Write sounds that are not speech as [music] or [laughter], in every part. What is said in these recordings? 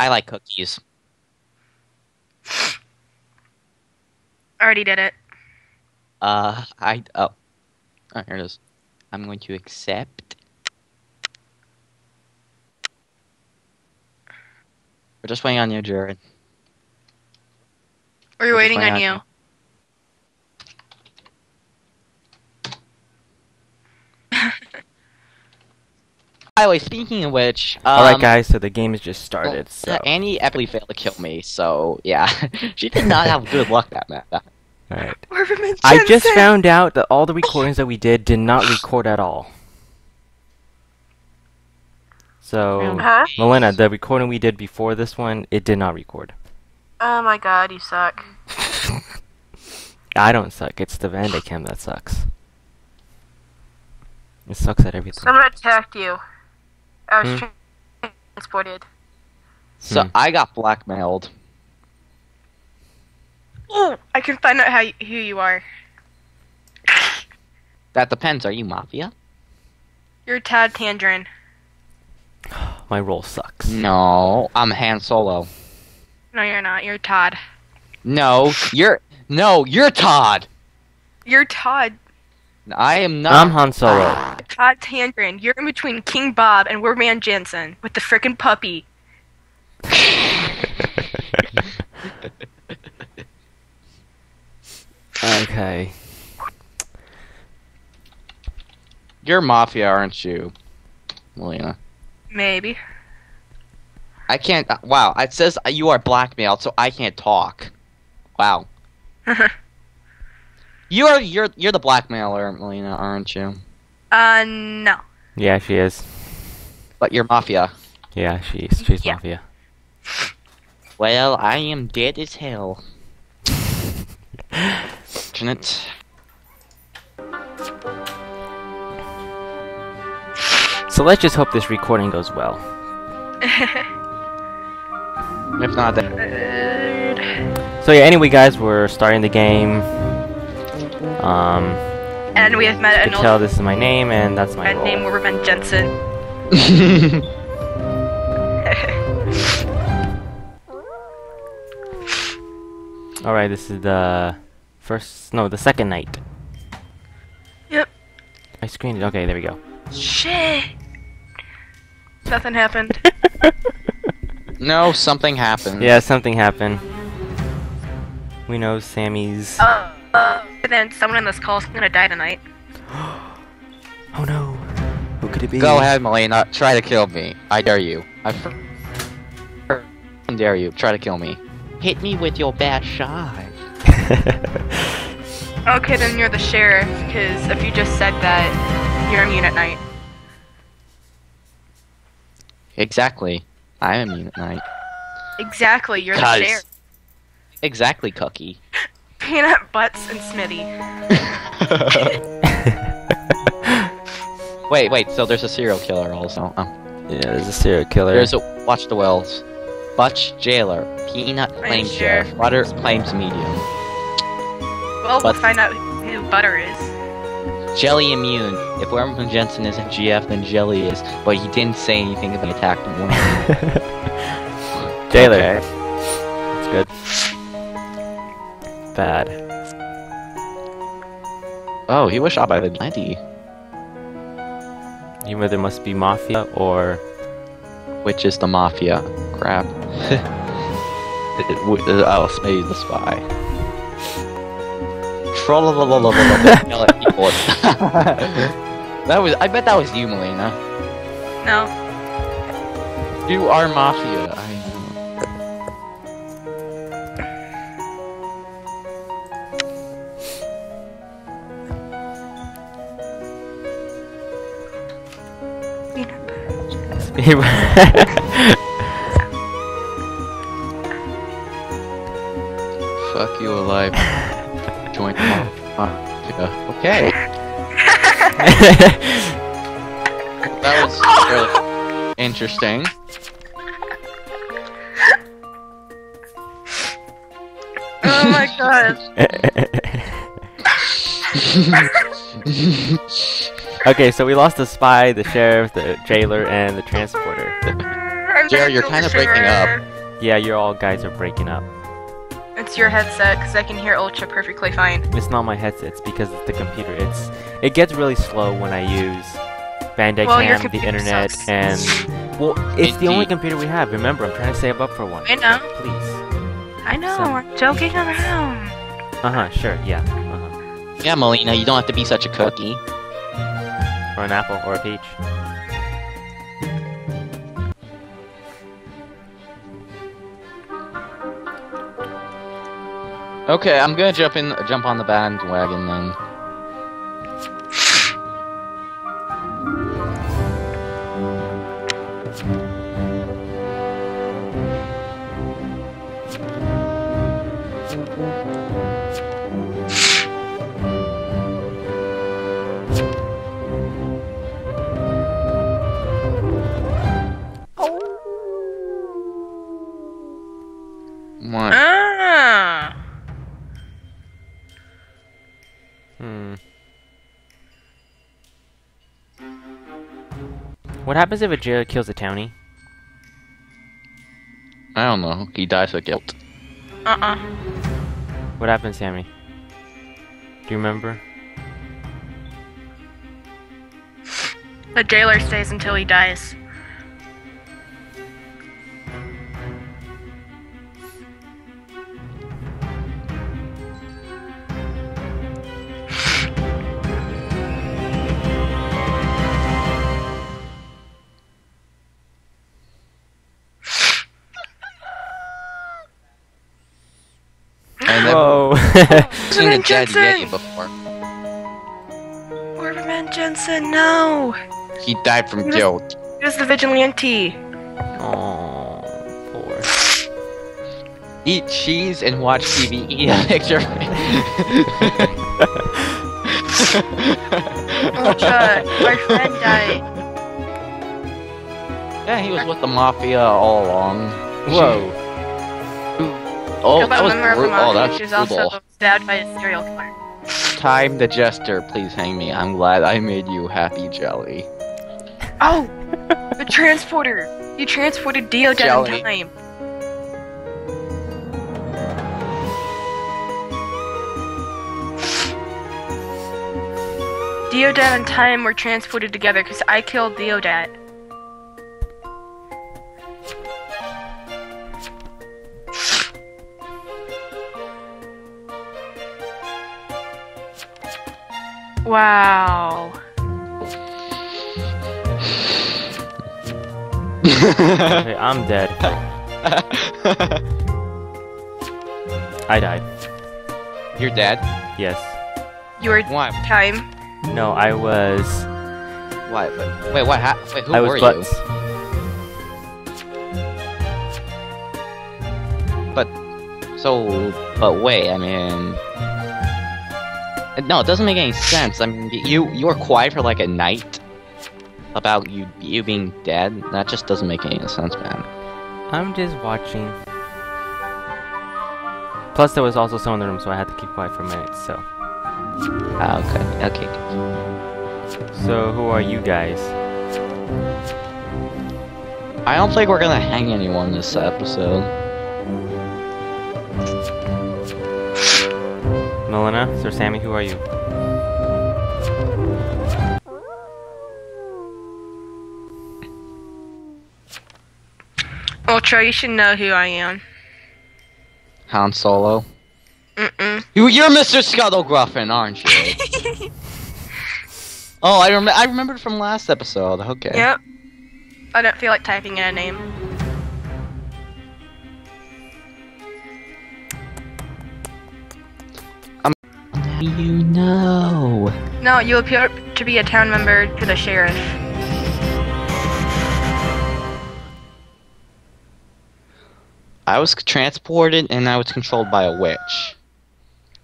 I like cookies. Already did it. Uh, I oh, oh here it is. I'm going to accept. We're just waiting on you, Jared. We're We're waiting on you. By the way, speaking of which, um, Alright, guys, so the game has just well, started. So. Annie epically failed to kill me, so yeah, [laughs] she did not have good luck that match. Alright. I just found out that all the recordings that we did did not record at all. So, Huh? Melina, the recording we did before this one, it did not record. Oh my god, you suck. [laughs] I don't suck. It's the Bandicam that sucks. It sucks at everything. Someone attacked you. I was Hmm. transported. So Hmm. I got blackmailed. Oh, I can find out how y- who you are. That depends. Are you mafia? You're Tad Tangerine. [gasps] My role sucks. No, I'm Han Solo. No, you're not. You're Todd. No, you're no, you're Todd. You're Todd. I am not. I'm Han Solo. Todd Tangerine. You're in between King Bob and Warman Jansen with the frickin' puppy. okay. You're mafia, aren't you, Melina? Maybe. I can't. uh, Wow, it says you are blackmailed, so I can't talk. Wow. [laughs] You're you're you're the blackmailer, Melina, aren't you? uh, no. Yeah, she is. But you're mafia. Yeah, she's she's Yeah. mafia. Well, I am dead as hell. Fortunate. So let's just hope this recording goes well. If not, then [laughs] So yeah, anyway, guys, we're starting the game. Um, and we have met you an can old tell this is my name, and that's my man role. named Warman Jensen. [laughs] All right, this is the first, no, the second night. Yep. I screened it. Okay, there we go. Shit. Nothing happened. [laughs] no, something happened. Yeah, something happened. We know Sammy's. uh, uh, and then someone in this call is gonna die tonight. [gasps] Oh no! Who could it be? Go ahead, Melina. Try to kill me. I dare you. I dare you. Try to kill me. Hit me with your bad shot. [laughs] Okay, then you're the sheriff, because if you just said that, you're immune at night. Exactly. I am immune at night. Exactly, you're the sheriff. Exactly, Cookie. [laughs] Peanut Butts and Smitty. [laughs] wait, wait. So there's a serial killer also. Oh. yeah, there's a serial killer. There's a watch the wells. Butch jailer. Peanut claims sheriff. sheriff. Butter claims medium. Well, we'll But- find out who Butter is. Jelly immune. If Werman Jensen isn't GF, then Jelly is. But he didn't say anything about the attack from one. Jailer. Okay. Bad. Oh, he was shot by the 90. You either must be mafia or Which is the mafia. Crap. It- [laughs] it w- uh, oh, Smitty's the spy. Trollololololol. Yell at. That was. I bet that was you, Melina. No. You are mafia. I [laughs] Fuck you alive. Join mafia. Okay. [laughs] That was really interesting. Oh my [laughs] god. Okay, so we lost the spy, the sheriff, the jailer, and the transporter. I'm Jerry, you're kind of breaking up. Yeah, you all guys are breaking up. It's your headset, because I can hear Ultra perfectly fine. It's not my headset, it's because it's the computer. It's it gets really slow when I use Bandai Well, Cam, the internet, sucks. and well, it's the only computer we have. Remember, I'm trying to save up for one. I know. Please. I know, Some- we're joking around. Uh huh. Sure. Yeah. Uh huh. Yeah, Melina, you don't have to be such a cookie. Or an apple or a peach. Okay, I'm gonna jump in, jump on the bandwagon then. Happens if a jailer kills a townie? I don't know. He dies of guilt. Uh-uh. What happens, Sammy? Do you remember? The jailer stays until he dies. [laughs] seen a Ryan dead Jensen! Yeti before. Orberman Jensen, no! He died from guilt. He was the vigilante. oh, poor. Eat cheese and watch TV. Eat a picture. Ultra, [laughs] our oh, friend died. yeah, he was with the mafia all along. Whoa! Oh, that was brutal. Oh, that's which is also stabbed by a serial killer. Time the jester, please hang me. I'm glad I made you happy, Jelly. Oh! The transporter! You transported Dio down in time. Deodat and Time were transported together because I killed Deodat. Wow. Okay, I'm dead. I died. You're dead? Yes. You were Why? Time. No, I was. What? But, wait, what? Ha- wait, who I were was you? But... So, but wait, I mean, no, it doesn't make any sense. I mean, you you were quiet for like a night about you you being dead. That just doesn't make any sense, man. I'm just watching. Plus, there was also someone in the room, so I had to keep quiet for a minute. So, Ah, okay, okay. so who are you guys? I don't think we're gonna hang anyone this episode. Melina, Sir Sammy, who are you? Ultra, you should know who I am. Han Solo. Mm-mm. You, you're Mr. Scuttlegruffin, aren't you? [laughs] oh, I rem- I remembered from last episode. Okay. Yep. I don't feel like typing in a name. You know? No, you appear to be a town member to the sheriff. I was transported and I was controlled by a witch.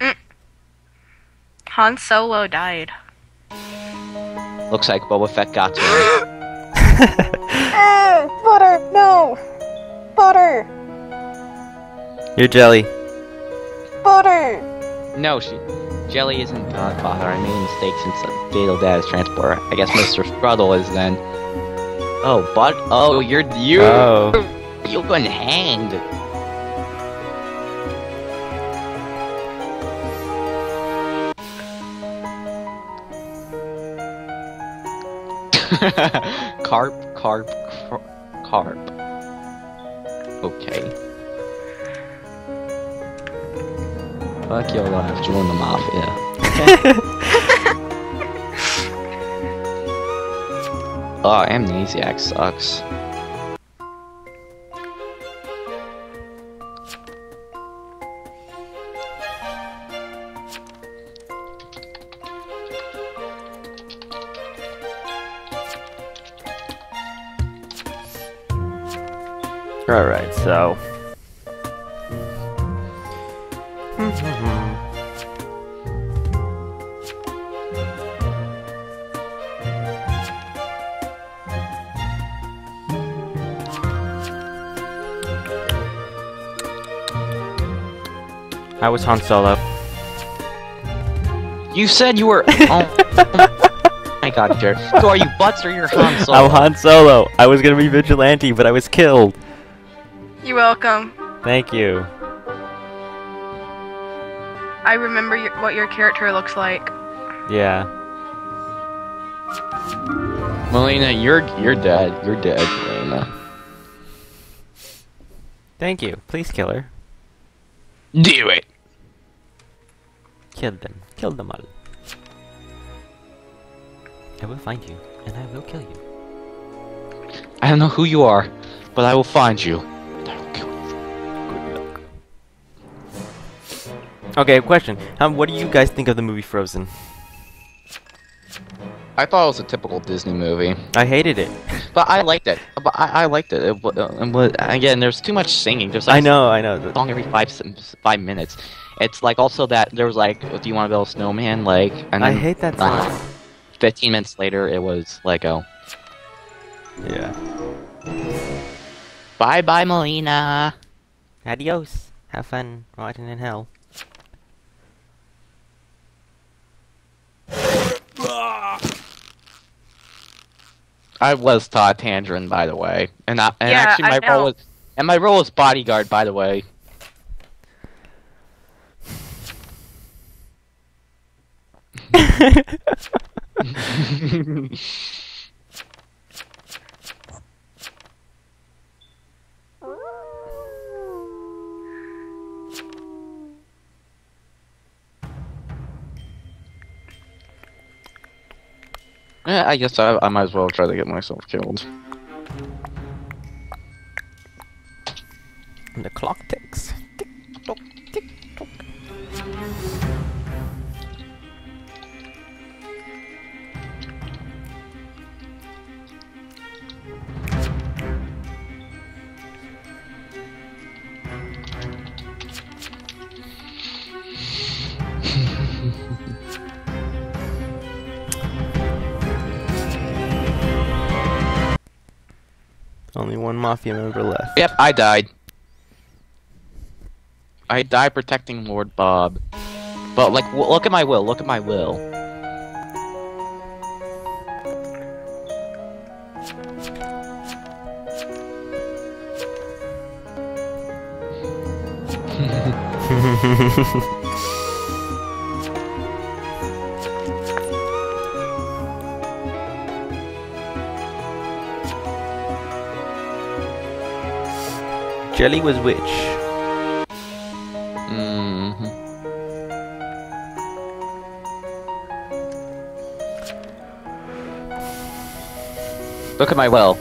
Mm. Han Solo died. Looks like Boba Fett got to her. [laughs] butter, no! Butter! You're Jelly. Butter! No, she. Jelly isn't Godfather. I made a mistake since uh, Deodat is transporter. I guess Mr. Strudel is then. Oh, but oh, you're you. Oh. You've been hanged. carp, carp, carp. Okay. Fuck your life, join the mafia. [laughs] oh, amnesiac sucks. Alright, so. I was Han Solo. You said you were. [laughs] Oh my god, Jared. So are you Butts or you're Han Solo? I'm Han Solo. I was gonna be vigilante, but I was killed. You're welcome. Thank you. I remember your, what your character looks like. Yeah. Melina, you're you're dead. You're dead, Melina. Thank you. Please kill her. Do it. Kill them. Kill them all. I will find you, and I will kill you. I don't know who you are, but I will find you. and I will kill you. Good luck. Okay, question. Um, what do you guys think of the movie Frozen? I thought it was a typical Disney movie, I hated it. but I liked it. But I, I liked it. It, wa- uh, it again, there's too much singing. There's like I know, I know. a song every five five minutes. It's like also that there was like, do you want to build a snowman? Like, and I then hate that like, song. 15 minutes later, it was like, oh, Yeah. bye bye, Melina. Adios. Have fun rotting in hell. Ah! I was Todd Tangerine, by the way, and I, and Yeah, actually my know. role was and my role was bodyguard, by the way. [laughs] Yeah, I guess I, I might as well try to get myself killed. And the clock ticks. Mafia member left. Yep, I died. I died protecting Lord Bob. But like, w- look at my will. Look at my will. [laughs] Jelly was which? hmm Look at my well.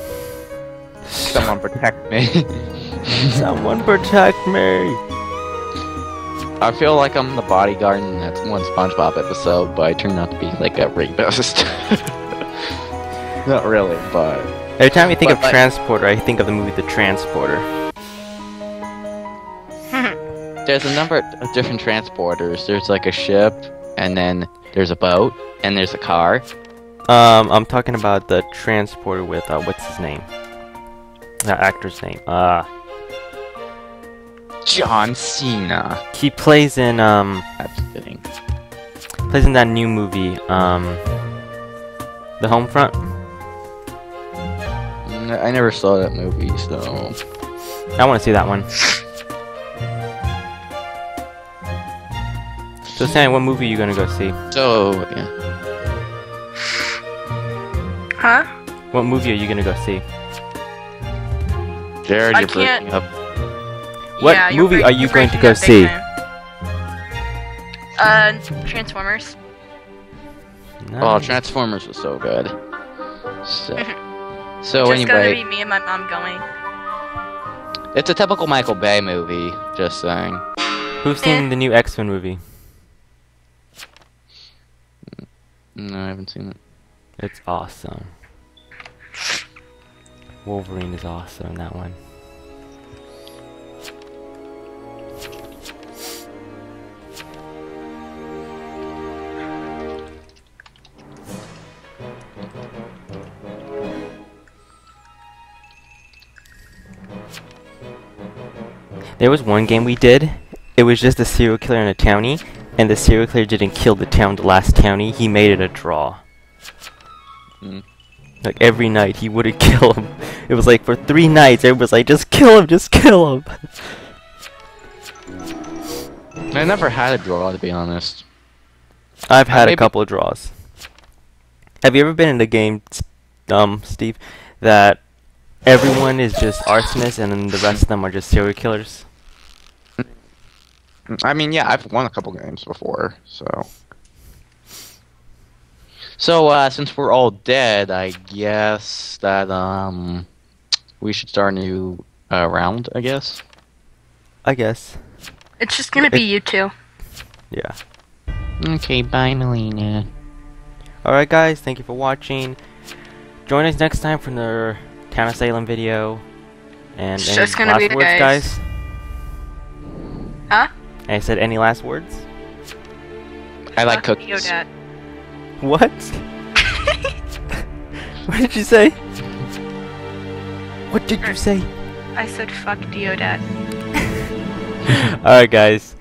Someone protect me. [laughs] Someone protect me! I feel like I'm the bodyguard in that one SpongeBob episode, but I turned out to be like a rapist. [laughs] Not really, but Every time I think But, of like- Transporter, I think of the movie The Transporter. There's a number of different transporters. There's like a ship, and then there's a boat, and there's a car. Um, I'm talking about the Transporter with, uh, what's his name? That actor's name. Uh, John Cena. he plays in, um, That's fitting. plays in that new movie, um, The Homefront. I, I never saw that movie, so I want to see that one. So Sam, what movie are you gonna go see? so yeah. Huh? What movie are you gonna go see? Jared, I you're can't- breaking up. What Yeah, movie break- are you going to go see? time. Uh, Transformers. Oh, Transformers was so good. So, [laughs] so Just gonna be me and my mom going. it's a typical Michael Bay movie. Just saying. Who's seen Eh. the new X-Men movie? No, I haven't seen it. It's awesome. Wolverine is awesome in that one. There was one game we did. It was just a serial killer in a townie, and the serial killer didn't kill the town, the last townie. He made it a draw. Hmm. Like every night he wouldn't [laughs] kill him. It was like for three nights everyone was like, just kill him, just kill him. I never had a draw, to be honest. I've had a couple of draws. Have you ever been in a game, um, Steve, that everyone is just arsonists and then the rest of them are just serial killers? I mean, yeah, I've won a couple games before, so. So, uh, since we're all dead, I guess that, um, we should start a new, uh, round, I guess. I guess. It's just gonna be you two. Yeah. Okay, bye, Melina. Alright guys, thank you for watching. Join us next time for another Town of Salem video. And It's any just gonna last be the words, guys. guys? Huh? I said any last words? I like Fuck cookies. Deodat. What? [laughs] what did you say? What did you say? I said fuck Deodat. [laughs] Alright guys.